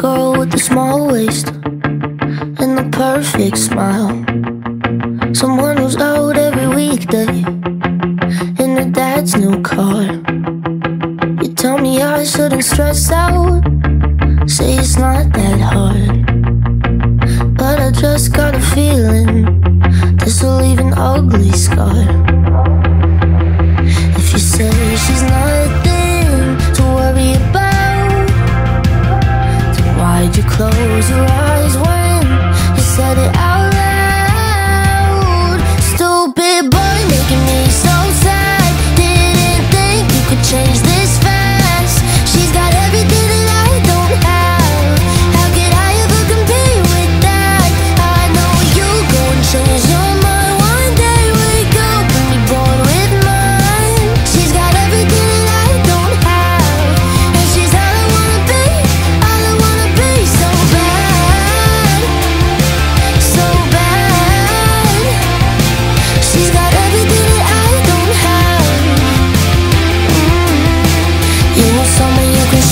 girl with the small waist and the perfect smile. Someone who's out every weekday in her dad's new car. You tell me I shouldn't stress out, say it's not that hard. But I just got a feeling this will leave an ugly scar. If you say she's not there. those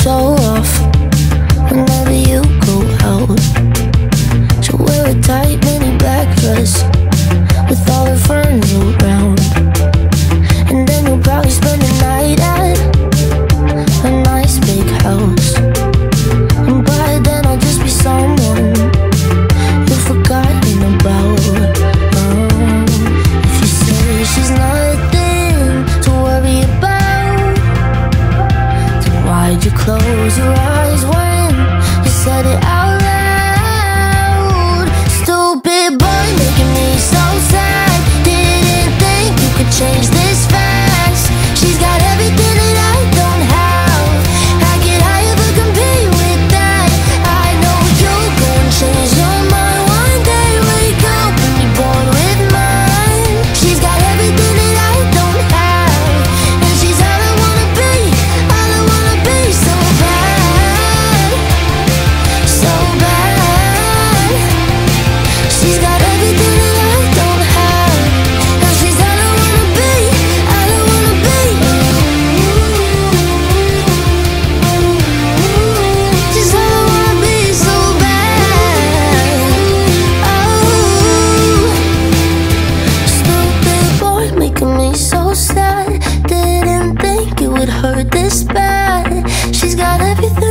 so hurt this bad. She's got everything.